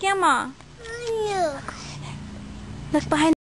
Camera. Look behind.